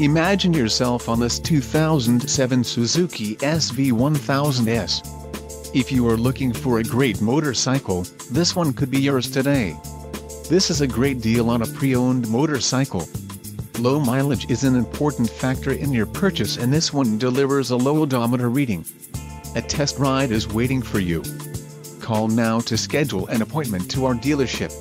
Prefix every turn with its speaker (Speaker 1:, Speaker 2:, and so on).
Speaker 1: Imagine yourself on this 2007 Suzuki SV1000S. If you are looking for a great motorcycle, this one could be yours today. This is a great deal on a pre-owned motorcycle. Low mileage is an important factor in your purchase and this one delivers a low odometer reading. A test ride is waiting for you. Call now to schedule an appointment to our dealership.